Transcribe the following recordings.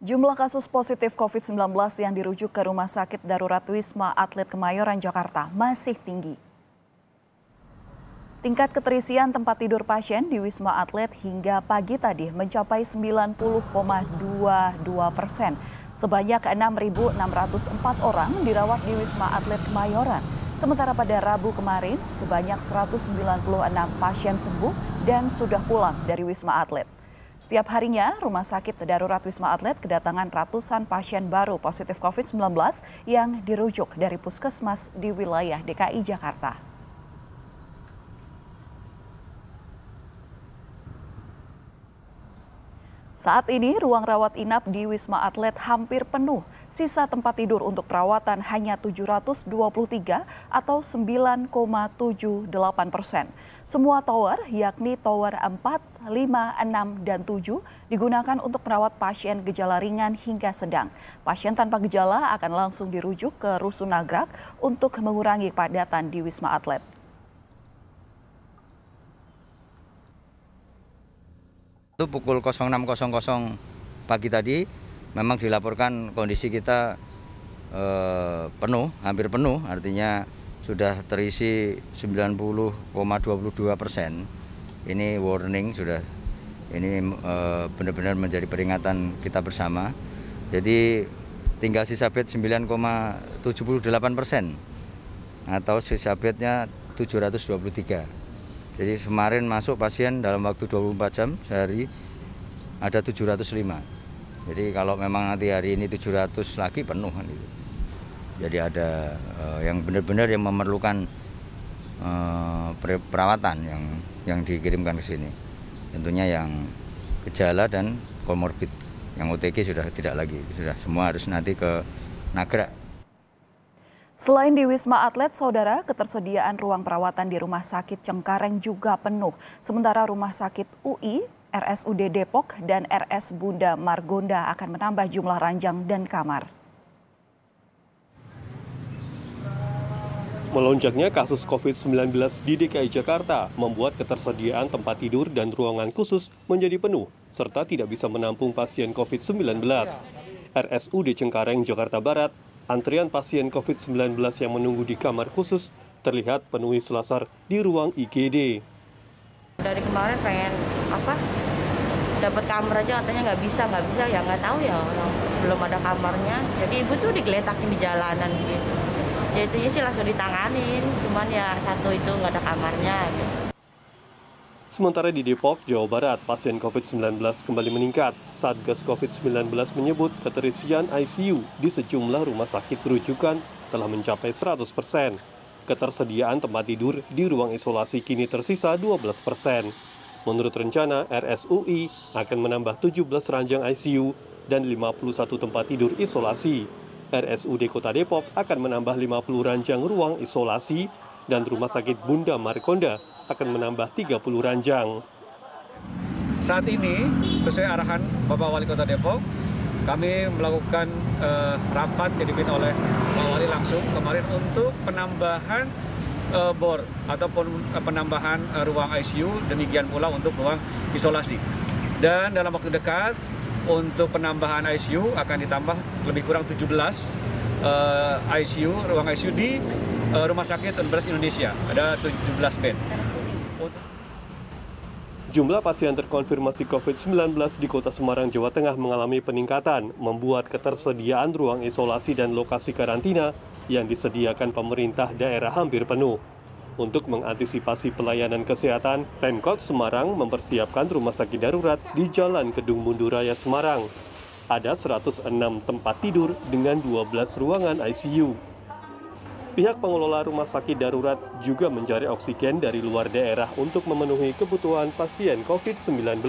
Jumlah kasus positif COVID-19 yang dirujuk ke Rumah Sakit Darurat Wisma Atlet Kemayoran, Jakarta masih tinggi. Tingkat keterisian tempat tidur pasien di Wisma Atlet hingga pagi tadi mencapai 90,22 persen. Sebanyak 6.604 orang dirawat di Wisma Atlet Kemayoran. Sementara pada Rabu kemarin, sebanyak 196 pasien sembuh dan sudah pulang dari Wisma Atlet. Setiap harinya, Rumah Sakit Darurat Wisma Atlet kedatangan ratusan pasien baru positif COVID-19 yang dirujuk dari puskesmas di wilayah DKI Jakarta. Saat ini ruang rawat inap di Wisma Atlet hampir penuh. Sisa tempat tidur untuk perawatan hanya 723 atau 9,78 persen. Semua tower yakni tower 4, 5, 6, dan 7 digunakan untuk merawat pasien gejala ringan hingga sedang. Pasien tanpa gejala akan langsung dirujuk ke Rusun Nagrak untuk mengurangi kepadatan di Wisma Atlet. Pukul 06.00 pagi tadi memang dilaporkan kondisi kita eh, penuh, hampir penuh, artinya sudah terisi 90,22 persen. Ini warning sudah, ini eh, benar-benar menjadi peringatan kita bersama. Jadi tinggal sisa bed 9,78 persen atau sisa bednya 723. Jadi kemarin masuk pasien dalam waktu 24 jam sehari ada 705. Jadi kalau memang nanti hari ini 700 lagi penuh. Jadi ada uh, yang benar-benar yang memerlukan uh, perawatan yang yang dikirimkan ke sini. Tentunya yang gejala dan komorbid. Yang OTG sudah tidak lagi, sudah semua harus nanti ke Nagra Selain di Wisma Atlet, saudara, ketersediaan ruang perawatan di Rumah Sakit Cengkareng juga penuh. Sementara Rumah Sakit UI, RSUD Depok, dan RS Bunda Margonda akan menambah jumlah ranjang dan kamar. Melonjaknya kasus COVID-19 di DKI Jakarta membuat ketersediaan tempat tidur dan ruangan khusus menjadi penuh, serta tidak bisa menampung pasien COVID-19. RSUD Cengkareng, Jakarta Barat Antrian pasien COVID-19 yang menunggu di kamar khusus terlihat penuhi selasar di ruang IGD. Dari kemarin pengen apa? Dapat kamar aja katanya nggak bisa, nggak bisa ya nggak tahu ya orang belum ada kamarnya. Jadi ibu tuh digeletakin di jalanan gitu. Jadi ya sih langsung ditanganin, cuman ya satu itu nggak ada kamarnya. Gitu. Sementara di Depok, Jawa Barat, pasien COVID-19 kembali meningkat. Satgas COVID-19 menyebut keterisian ICU di sejumlah rumah sakit rujukan telah mencapai 100 persen. Ketersediaan tempat tidur di ruang isolasi kini tersisa 12 persen. Menurut rencana, RSUI akan menambah 17 ranjang ICU dan 51 tempat tidur isolasi. RSUD Kota Depok akan menambah 50 ranjang ruang isolasi dan Rumah Sakit Bunda Markonda akan menambah 30 ranjang. Saat ini, sesuai arahan Bapak Wali Kota Depok, kami melakukan uh, rapat yang dipimpin oleh Pak Wali langsung kemarin untuk penambahan uh, bor ataupun uh, penambahan uh, ruang ICU, demikian pula untuk ruang isolasi. Dan dalam waktu dekat, untuk penambahan ICU akan ditambah lebih kurang 17 uh, ICU, ruang ICU di uh, Rumah Sakit Universitas Indonesia. Ada 17 bed. Jumlah pasien terkonfirmasi COVID-19 di Kota Semarang, Jawa Tengah mengalami peningkatan, membuat ketersediaan ruang isolasi dan lokasi karantina yang disediakan pemerintah daerah hampir penuh. Untuk mengantisipasi pelayanan kesehatan, Pemkot Semarang mempersiapkan rumah sakit darurat di Jalan Kedung Munduraya Semarang. Ada 106 tempat tidur dengan 12 ruangan ICU. Pihak pengelola rumah sakit darurat juga mencari oksigen dari luar daerah untuk memenuhi kebutuhan pasien COVID-19.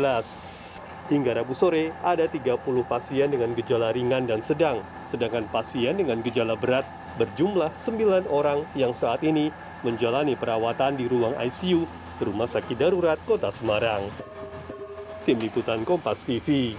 Hingga Rabu sore, ada 30 pasien dengan gejala ringan dan sedang, sedangkan pasien dengan gejala berat berjumlah 9 orang yang saat ini menjalani perawatan di ruang ICU Rumah Sakit Darurat Kota Semarang. Tim Liputan Kompas TV.